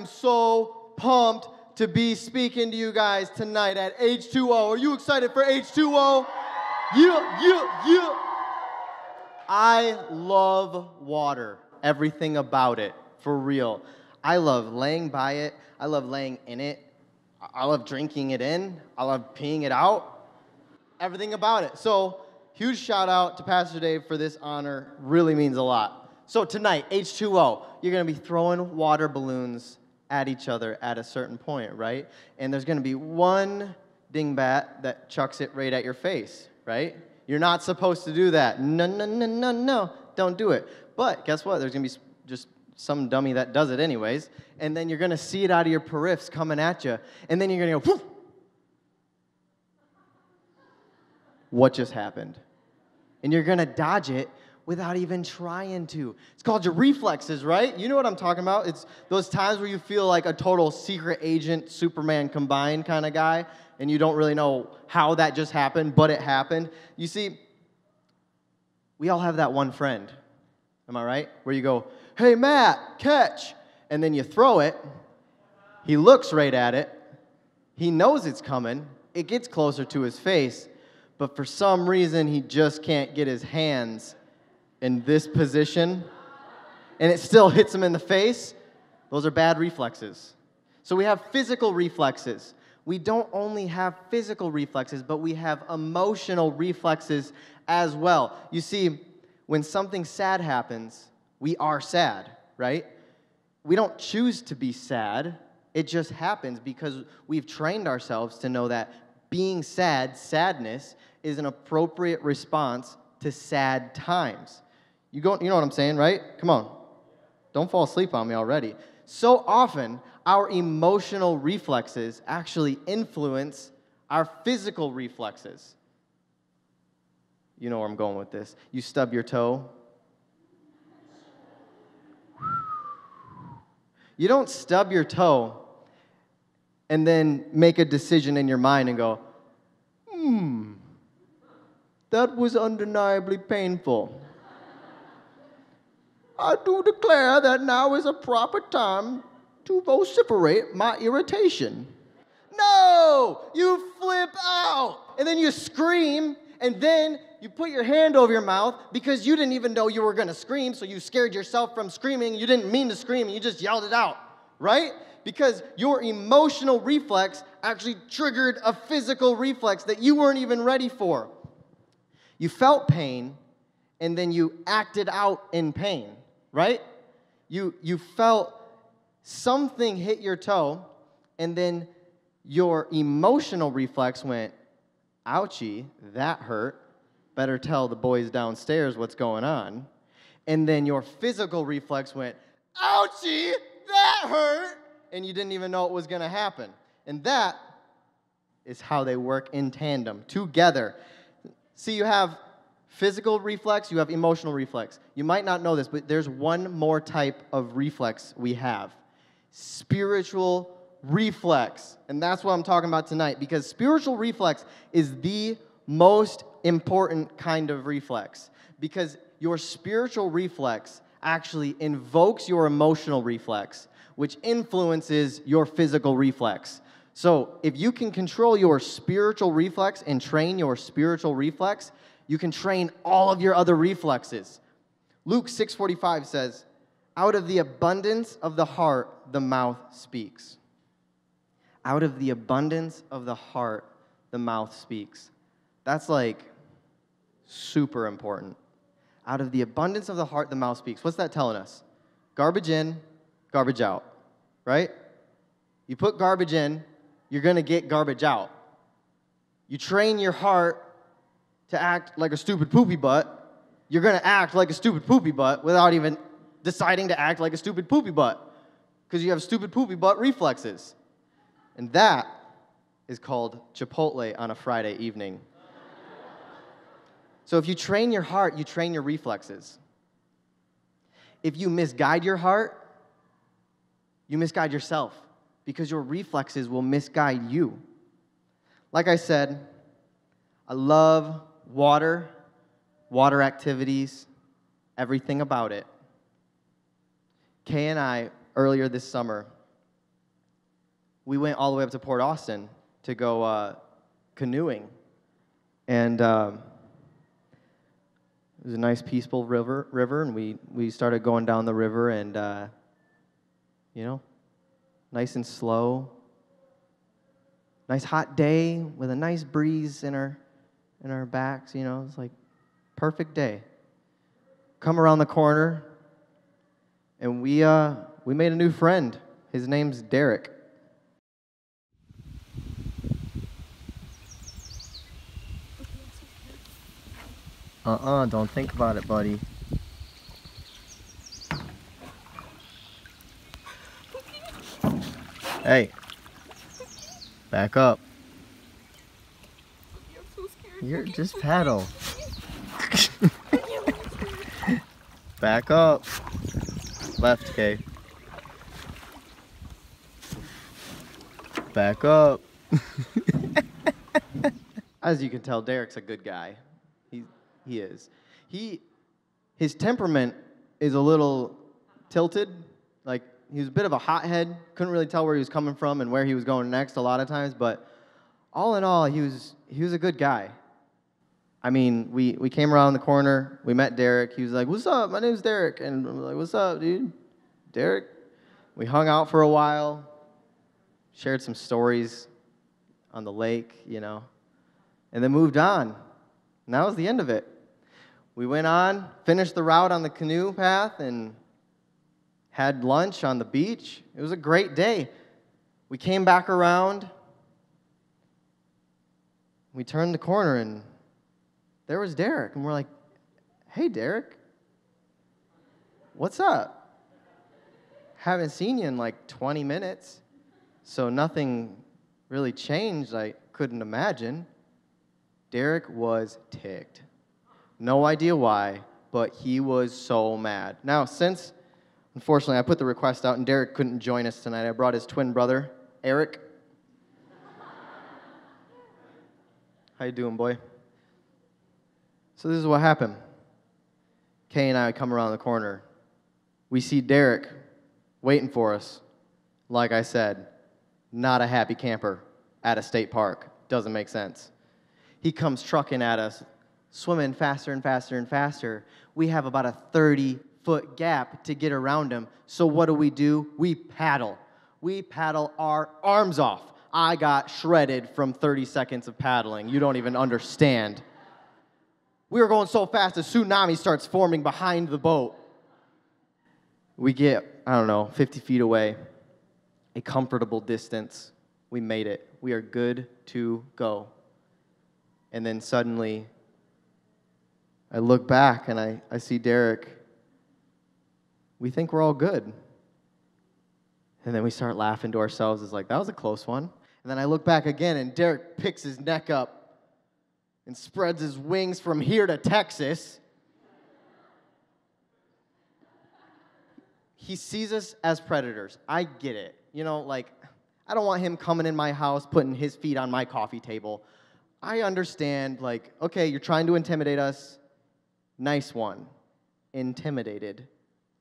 Am so pumped to be speaking to you guys tonight at H2O. Are you excited for H2O? Yeah, yeah, yeah. I love water, everything about it, for real. I love laying by it, I love laying in it, I love drinking it in, I love peeing it out, everything about it. So, huge shout out to Pastor Dave for this honor, really means a lot. So, tonight, H2O, you're gonna be throwing water balloons at each other at a certain point, right? And there's gonna be one dingbat that chucks it right at your face, right? You're not supposed to do that. No, no, no, no, no. Don't do it. But guess what? There's going to be just some dummy that does it anyways. And then you're going to see it out of your periffs coming at you. And then you're going to go, Whoo! what just happened? And you're going to dodge it without even trying to. It's called your reflexes, right? You know what I'm talking about? It's those times where you feel like a total secret agent, Superman combined kind of guy and you don't really know how that just happened, but it happened. You see, we all have that one friend, am I right? Where you go, hey, Matt, catch. And then you throw it. He looks right at it. He knows it's coming. It gets closer to his face. But for some reason, he just can't get his hands in this position. And it still hits him in the face. Those are bad reflexes. So we have physical reflexes we don't only have physical reflexes, but we have emotional reflexes as well. You see, when something sad happens, we are sad, right? We don't choose to be sad. It just happens because we've trained ourselves to know that being sad, sadness, is an appropriate response to sad times. You, go, you know what I'm saying, right? Come on. Don't fall asleep on me already. So often, our emotional reflexes actually influence our physical reflexes. You know where I'm going with this. You stub your toe. You don't stub your toe and then make a decision in your mind and go, hmm, that was undeniably painful. I do declare that now is a proper time to vociferate my irritation. No! You flip out! And then you scream, and then you put your hand over your mouth because you didn't even know you were gonna scream, so you scared yourself from screaming. You didn't mean to scream, you just yelled it out, right? Because your emotional reflex actually triggered a physical reflex that you weren't even ready for. You felt pain, and then you acted out in pain, right? You, you felt something hit your toe, and then your emotional reflex went, ouchie, that hurt. Better tell the boys downstairs what's going on. And then your physical reflex went, ouchie, that hurt. And you didn't even know it was going to happen. And that is how they work in tandem, together. See, you have physical reflex, you have emotional reflex. You might not know this, but there's one more type of reflex we have spiritual reflex. And that's what I'm talking about tonight because spiritual reflex is the most important kind of reflex because your spiritual reflex actually invokes your emotional reflex, which influences your physical reflex. So, if you can control your spiritual reflex and train your spiritual reflex, you can train all of your other reflexes. Luke 6:45 says, out of the abundance of the heart, the mouth speaks. Out of the abundance of the heart, the mouth speaks. That's like super important. Out of the abundance of the heart, the mouth speaks. What's that telling us? Garbage in, garbage out, right? You put garbage in, you're gonna get garbage out. You train your heart to act like a stupid poopy butt, you're gonna act like a stupid poopy butt without even deciding to act like a stupid poopy butt because you have stupid poopy butt reflexes. And that is called Chipotle on a Friday evening. so if you train your heart, you train your reflexes. If you misguide your heart, you misguide yourself because your reflexes will misguide you. Like I said, I love water, water activities, everything about it. Kay and I, earlier this summer, we went all the way up to Port Austin to go uh, canoeing. And um, it was a nice, peaceful river, river, and we, we started going down the river, and, uh, you know, nice and slow. Nice hot day with a nice breeze in our, in our backs, you know, it's like perfect day. Come around the corner, and we, uh, we made a new friend. His name's Derek. Uh-uh, don't think about it, buddy. Hey. Back up. You're just paddle. Back up. Left, okay. Back up. As you can tell, Derek's a good guy. He, he is. He, his temperament is a little tilted. Like, he was a bit of a hothead. Couldn't really tell where he was coming from and where he was going next a lot of times. But all in all, he was, he was a good guy. I mean, we, we came around the corner. We met Derek. He was like, What's up? My name's Derek. And I'm like, What's up, dude? Derek. We hung out for a while, shared some stories on the lake, you know, and then moved on. And that was the end of it. We went on, finished the route on the canoe path, and had lunch on the beach. It was a great day. We came back around. We turned the corner, and there was Derek. And we're like, hey, Derek, what's up? Haven't seen you in like 20 minutes. So nothing really changed, I couldn't imagine. Derek was ticked. No idea why, but he was so mad. Now, since unfortunately I put the request out and Derek couldn't join us tonight, I brought his twin brother, Eric. How you doing, boy? So this is what happened. Kay and I come around the corner. We see Derek waiting for us. Like I said, not a happy camper at a state park. Doesn't make sense. He comes trucking at us, swimming faster and faster and faster. We have about a 30 foot gap to get around him. So what do we do? We paddle. We paddle our arms off. I got shredded from 30 seconds of paddling. You don't even understand. We were going so fast, a tsunami starts forming behind the boat. We get, I don't know, 50 feet away, a comfortable distance. We made it. We are good to go. And then suddenly, I look back and I, I see Derek. We think we're all good. And then we start laughing to ourselves. It's like, that was a close one. And then I look back again, and Derek picks his neck up and spreads his wings from here to Texas. He sees us as predators. I get it. You know, like, I don't want him coming in my house, putting his feet on my coffee table. I understand, like, okay, you're trying to intimidate us. Nice one. Intimidated.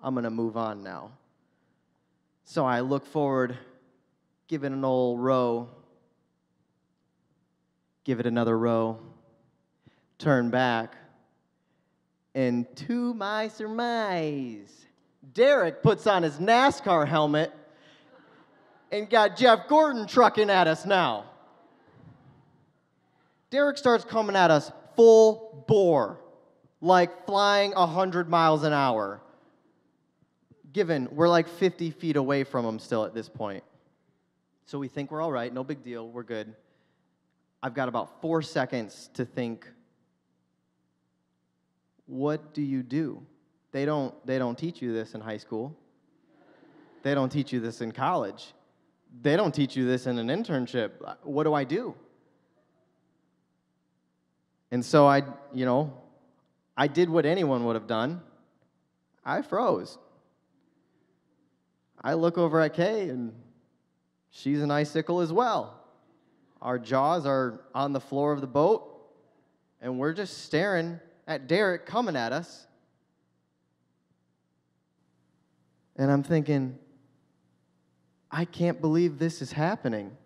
I'm going to move on now. So I look forward, give it an old row, give it another row, turn back, and to my surmise, Derek puts on his NASCAR helmet and got Jeff Gordon trucking at us now. Derek starts coming at us full bore, like flying 100 miles an hour. Given we're like 50 feet away from him still at this point. So we think we're all right, no big deal, we're good. I've got about four seconds to think what do you do? They don't, they don't teach you this in high school. They don't teach you this in college. They don't teach you this in an internship. Uh, what do I do? And so I, you know, I did what anyone would have done. I froze. I look over at Kay, and she's an icicle as well. Our jaws are on the floor of the boat, and we're just staring at Derek coming at us. And I'm thinking, I can't believe this is happening.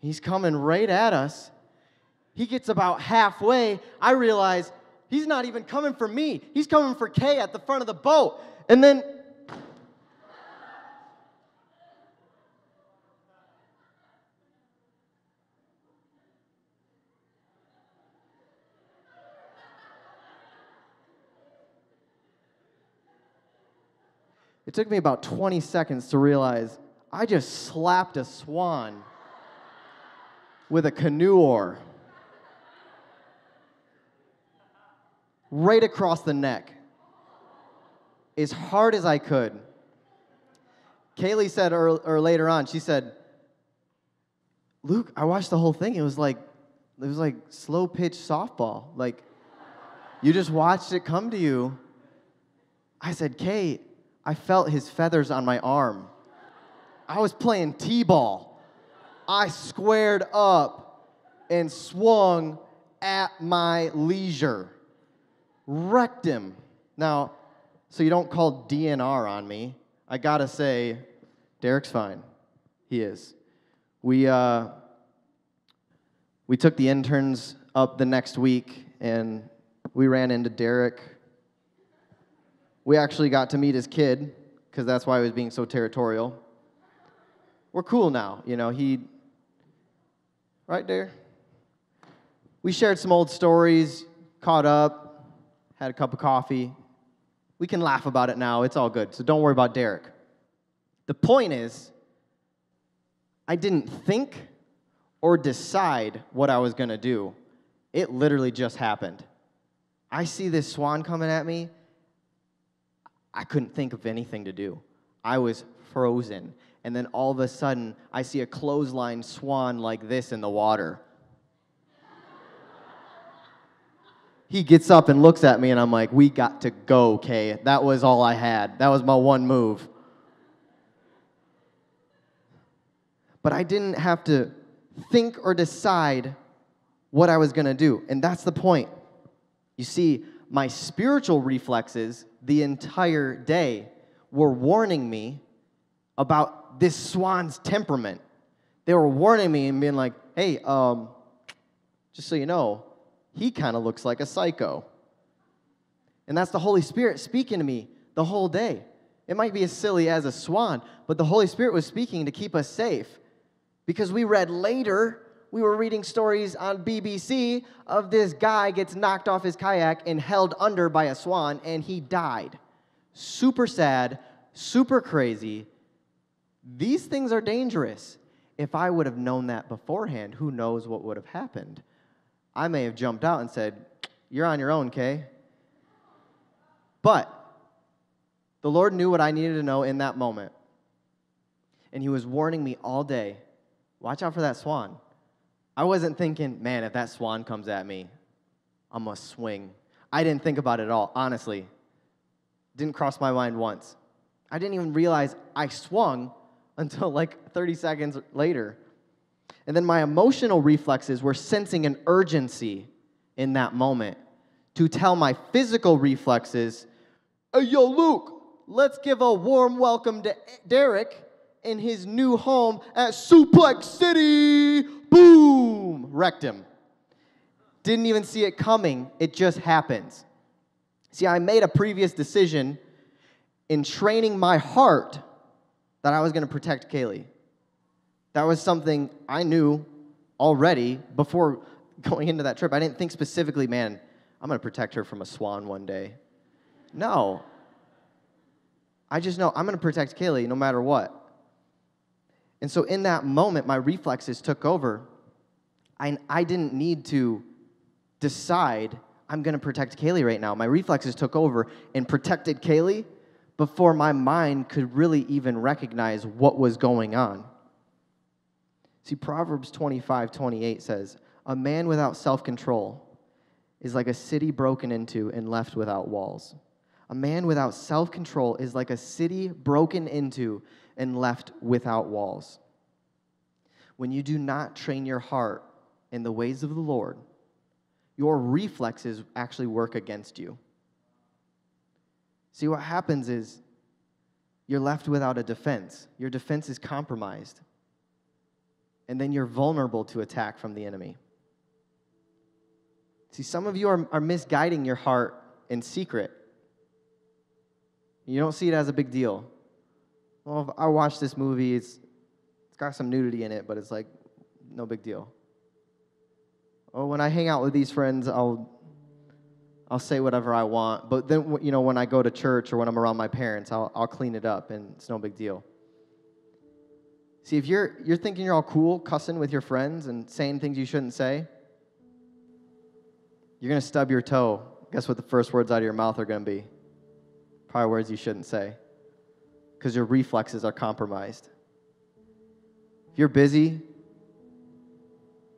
He's coming right at us. He gets about halfway. I realize he's not even coming for me. He's coming for Kay at the front of the boat. And then It took me about 20 seconds to realize I just slapped a swan with a canoe oar right across the neck as hard as I could. Kaylee said or, or later on, she said, Luke, I watched the whole thing. It was like it was like slow pitch softball. Like you just watched it come to you. I said, Kate, I felt his feathers on my arm. I was playing T ball. I squared up and swung at my leisure. Wrecked him. Now, so you don't call DNR on me. I gotta say, Derek's fine. He is. We, uh, we took the interns up the next week and we ran into Derek we actually got to meet his kid, because that's why he was being so territorial. We're cool now, you know. He, right there? We shared some old stories, caught up, had a cup of coffee. We can laugh about it now. It's all good. So don't worry about Derek. The point is, I didn't think or decide what I was going to do. It literally just happened. I see this swan coming at me, I couldn't think of anything to do. I was frozen. And then all of a sudden, I see a clothesline swan like this in the water. he gets up and looks at me, and I'm like, We got to go, Kay. That was all I had. That was my one move. But I didn't have to think or decide what I was going to do. And that's the point. You see, my spiritual reflexes the entire day were warning me about this swan's temperament. They were warning me and being like, hey, um, just so you know, he kind of looks like a psycho. And that's the Holy Spirit speaking to me the whole day. It might be as silly as a swan, but the Holy Spirit was speaking to keep us safe. Because we read later we were reading stories on BBC of this guy gets knocked off his kayak and held under by a swan and he died. Super sad, super crazy. These things are dangerous. If I would have known that beforehand, who knows what would have happened? I may have jumped out and said, You're on your own, Kay. But the Lord knew what I needed to know in that moment. And He was warning me all day watch out for that swan. I wasn't thinking, man, if that swan comes at me, I'm gonna swing. I didn't think about it at all, honestly. Didn't cross my mind once. I didn't even realize I swung until like 30 seconds later. And then my emotional reflexes were sensing an urgency in that moment to tell my physical reflexes, hey, yo, Luke, let's give a warm welcome to Derek in his new home at Suplex City. Boom! Wrecked him. Didn't even see it coming, it just happens. See, I made a previous decision in training my heart that I was going to protect Kaylee. That was something I knew already before going into that trip. I didn't think specifically, man, I'm going to protect her from a swan one day. No. I just know I'm going to protect Kaylee no matter what. And so in that moment, my reflexes took over. I, I didn't need to decide, I'm going to protect Kaylee right now. My reflexes took over and protected Kaylee before my mind could really even recognize what was going on. See, Proverbs 25 28 says, A man without self control is like a city broken into and left without walls. A man without self control is like a city broken into and left without walls. When you do not train your heart in the ways of the Lord, your reflexes actually work against you. See, what happens is you're left without a defense. Your defense is compromised. And then you're vulnerable to attack from the enemy. See, some of you are, are misguiding your heart in secret. You don't see it as a big deal. Well, I watch this movie, it's, it's got some nudity in it, but it's like no big deal. Or when I hang out with these friends, I'll I'll say whatever I want. But then, you know, when I go to church or when I'm around my parents, I'll, I'll clean it up and it's no big deal. See, if you're, you're thinking you're all cool, cussing with your friends and saying things you shouldn't say, you're going to stub your toe. Guess what the first words out of your mouth are going to be? Probably words you shouldn't say because your reflexes are compromised. If you're busy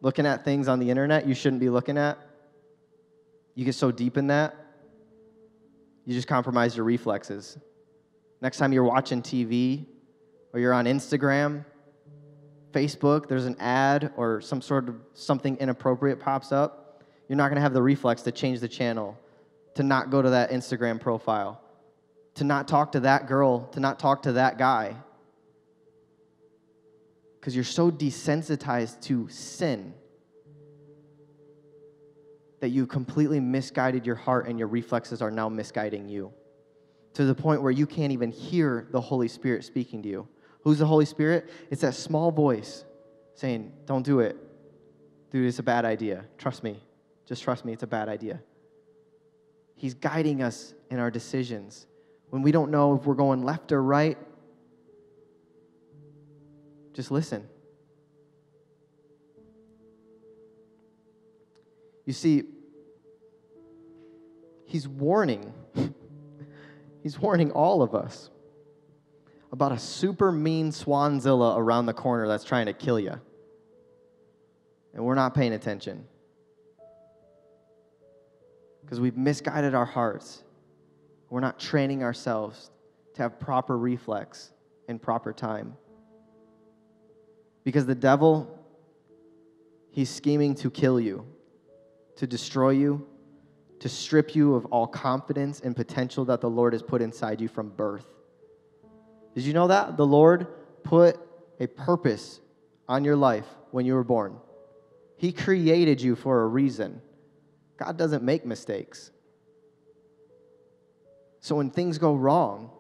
looking at things on the internet you shouldn't be looking at, you get so deep in that, you just compromise your reflexes. Next time you're watching TV or you're on Instagram, Facebook, there's an ad or some sort of something inappropriate pops up, you're not going to have the reflex to change the channel, to not go to that Instagram profile, to not talk to that girl, to not talk to that guy. Because you're so desensitized to sin that you completely misguided your heart and your reflexes are now misguiding you to the point where you can't even hear the Holy Spirit speaking to you. Who's the Holy Spirit? It's that small voice saying, Don't do it. Dude, it's a bad idea. Trust me. Just trust me, it's a bad idea. He's guiding us in our decisions. When we don't know if we're going left or right, just listen. You see, he's warning, he's warning all of us about a super mean swanzilla around the corner that's trying to kill you. And we're not paying attention because we've misguided our hearts. We're not training ourselves to have proper reflex in proper time. Because the devil, he's scheming to kill you to destroy you, to strip you of all confidence and potential that the Lord has put inside you from birth. Did you know that? The Lord put a purpose on your life when you were born. He created you for a reason. God doesn't make mistakes. So when things go wrong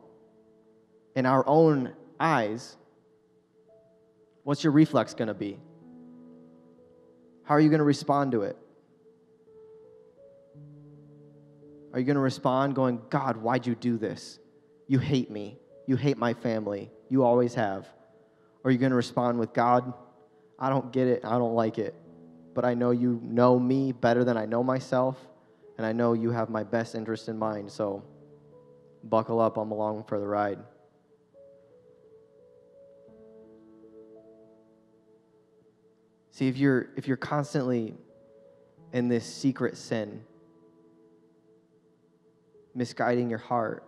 in our own eyes, what's your reflex going to be? How are you going to respond to it? Are you going to respond going, God, why'd you do this? You hate me. You hate my family. You always have. Or are you going to respond with, God, I don't get it. I don't like it. But I know you know me better than I know myself. And I know you have my best interest in mind. So buckle up. I'm along for the ride. See, if you're, if you're constantly in this secret sin, misguiding your heart,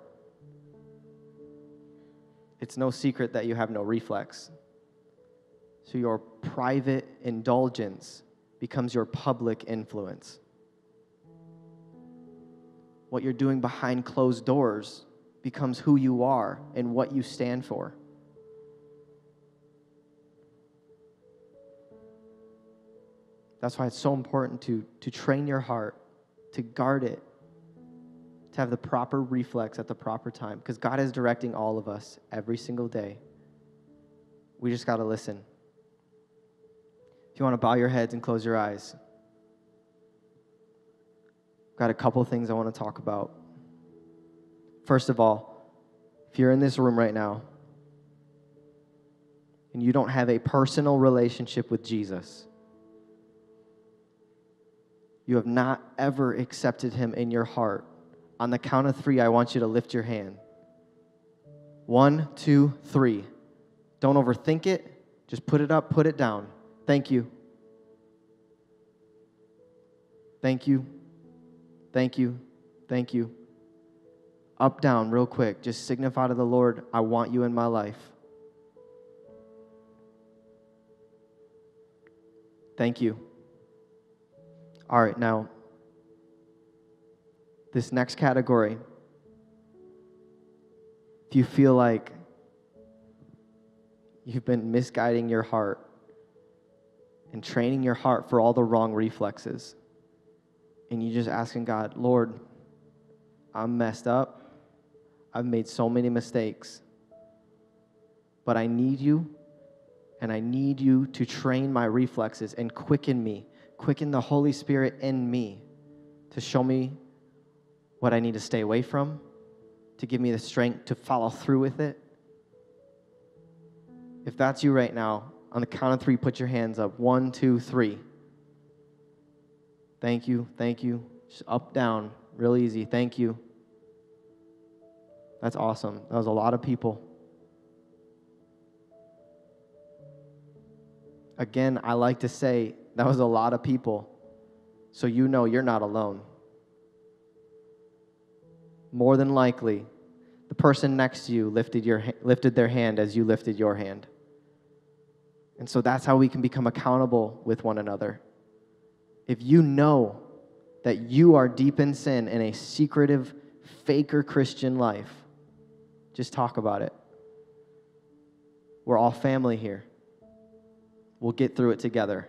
it's no secret that you have no reflex. So your private indulgence becomes your public influence. What you're doing behind closed doors becomes who you are and what you stand for. That's why it's so important to, to train your heart, to guard it, to have the proper reflex at the proper time because God is directing all of us every single day. We just got to listen. If you want to bow your heads and close your eyes, got a couple things I want to talk about. First of all, if you're in this room right now and you don't have a personal relationship with Jesus, you have not ever accepted him in your heart on the count of three, I want you to lift your hand. One, two, three. Don't overthink it. Just put it up, put it down. Thank you. Thank you. Thank you. Thank you. Up, down, real quick. Just signify to the Lord, I want you in my life. Thank you. All right, now this next category, if you feel like you've been misguiding your heart and training your heart for all the wrong reflexes. And you're just asking God, Lord, I'm messed up. I've made so many mistakes. But I need you, and I need you to train my reflexes and quicken me, quicken the Holy Spirit in me to show me what I need to stay away from, to give me the strength to follow through with it. If that's you right now, on the count of three, put your hands up. One, two, three. Thank you, thank you. Just up, down, real easy. Thank you. That's awesome. That was a lot of people. Again, I like to say that was a lot of people. So you know you're not alone. More than likely, the person next to you lifted, your, lifted their hand as you lifted your hand. And so that's how we can become accountable with one another. If you know that you are deep in sin in a secretive, faker Christian life, just talk about it. We're all family here. We'll get through it together.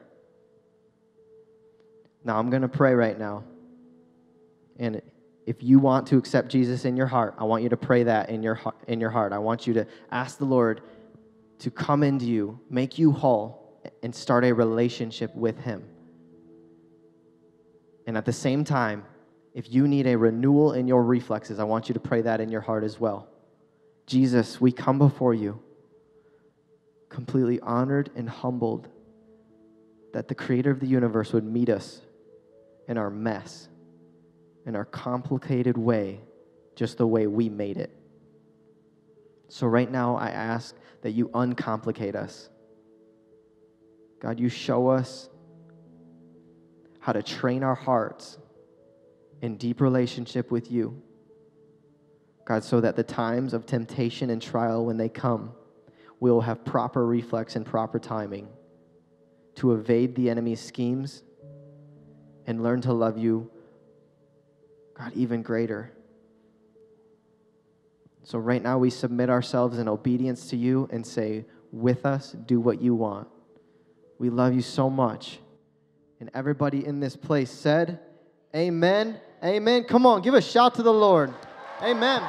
Now, I'm going to pray right now. And if you want to accept Jesus in your heart, I want you to pray that in your, in your heart. I want you to ask the Lord to come into you, make you whole, and start a relationship with Him. And at the same time, if you need a renewal in your reflexes, I want you to pray that in your heart as well. Jesus, we come before you completely honored and humbled that the creator of the universe would meet us in our mess, in our complicated way, just the way we made it. So, right now, I ask that you uncomplicate us. God, you show us how to train our hearts in deep relationship with you. God, so that the times of temptation and trial, when they come, we will have proper reflex and proper timing to evade the enemy's schemes and learn to love you, God, even greater. So, right now, we submit ourselves in obedience to you and say, with us, do what you want. We love you so much. And everybody in this place said, Amen. Amen. Come on, give a shout to the Lord. Amen.